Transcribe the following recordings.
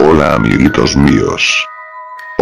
Hola amiguitos míos.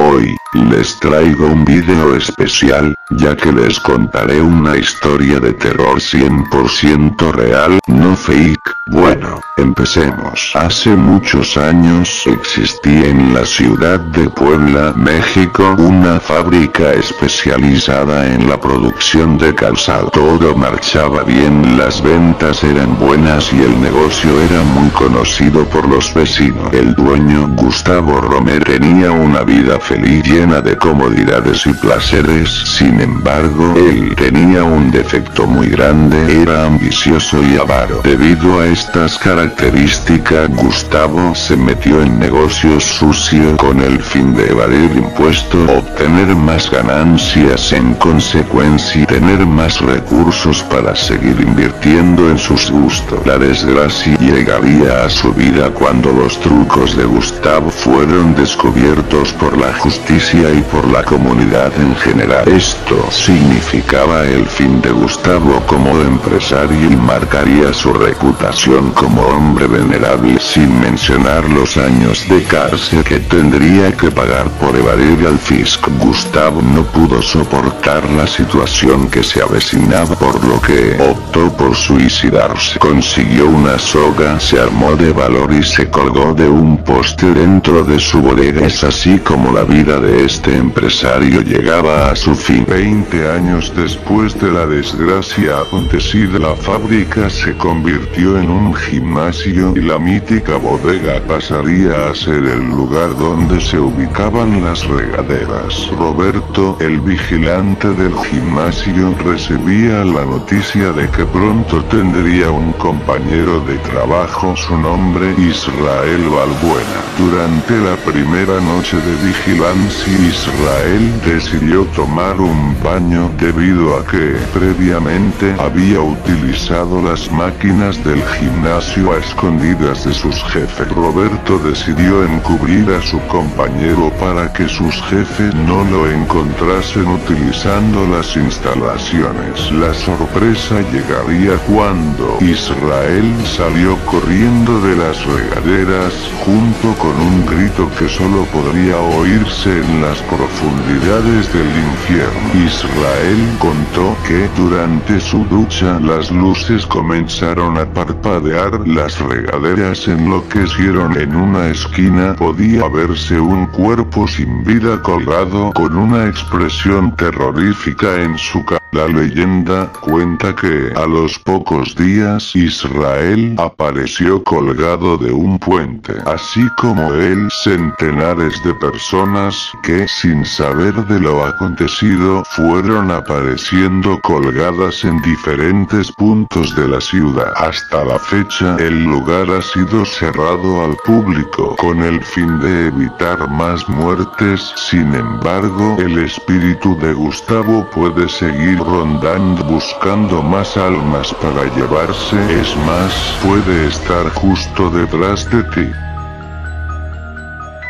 Hoy, les traigo un video especial, ya que les contaré una historia de terror 100% real, no fake. Bueno, empecemos. Hace muchos años existía en la ciudad de Puebla, México, una fábrica especializada en la producción de calzado. Todo marchaba bien, las ventas eran buenas y el negocio era muy conocido por los vecinos. El dueño, Gustavo Romero, tenía una vida feliz llena de comodidades y placeres, sin embargo, él tenía un defecto muy grande, era ambicioso y avaro. Debido a estas características, Gustavo se metió en negocios sucios con el fin de evadir impuestos, obtener más ganancias en consecuencia y tener más recursos para seguir invirtiendo en sus gustos. La desgracia llegaría a su vida cuando los trucos de Gustavo fueron descubiertos por la justicia y por la comunidad en general. Esto significaba el fin de Gustavo como empresario y marcaría su reputación como hombre venerable sin mencionar los años de cárcel que tendría que pagar por evadir al fisco. Gustavo no pudo soportar la situación que se avecinaba por lo que optó por suicidarse. Consiguió una soga, se armó de valor y se colgó de un poste dentro de su bodega. Es así como la vida de este empresario llegaba a su fin. Veinte años después de la desgracia acontecida la fábrica se convirtió en un gimnasio y la mítica bodega pasaría a ser el lugar donde se ubicaban las regaderas. Roberto, el vigilante del gimnasio, recibía la noticia de que pronto tendría un compañero de trabajo, su nombre Israel Balbuena. Durante la primera noche de vigilancia, Israel decidió tomar un baño debido a que previamente había utilizado las máquinas del gimnasio a escondidas de sus jefes. Roberto decidió encubrir a su compañero para que sus jefes no lo encontrasen utilizando las instalaciones. La sorpresa llegaría cuando Israel salió corriendo de las regaderas junto con un grito que solo podría oírse en las profundidades del infierno. Israel contó que durante su ducha las luces comenzaron a parpadear, las regaderas enloquecieron en una esquina, podía verse un cuerpo sin vida colgado con una expresión terrorífica en su cara. La leyenda cuenta que a los pocos días Israel apareció colgado de un puente, así como él centenares de personas que sin saber de lo acontecido fueron apareciendo colgadas en diferentes puntos de la ciudad. Hasta la fecha el lugar ha sido cerrado al público con el fin de evitar más muertes, sin embargo el espíritu de Gustavo puede seguir rondando buscando más almas para llevarse, es más, puede estar justo detrás de ti.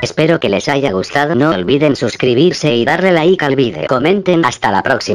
Espero que les haya gustado, no olviden suscribirse y darle like al vídeo. Comenten hasta la próxima.